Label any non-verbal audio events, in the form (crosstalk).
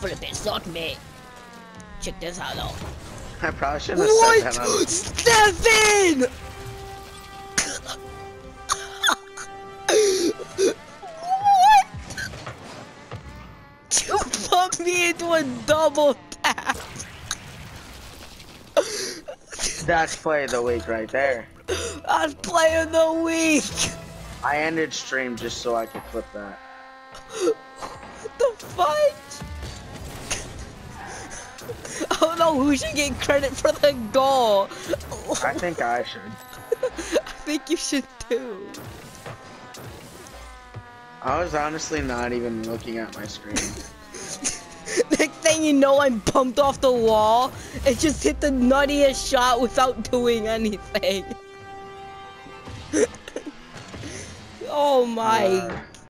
Flip it, suck me. Check this out though. I probably shouldn't have said that. What? on- what? You put me into a double tap. That's play of the week right there. That's play of the week. I ended stream just so I could clip that. Know who should get credit for the goal. I think I should. (laughs) I think you should too. I was honestly not even looking at my screen. (laughs) Next thing you know, I'm pumped off the wall. It just hit the nuttiest shot without doing anything. (laughs) oh my Uh,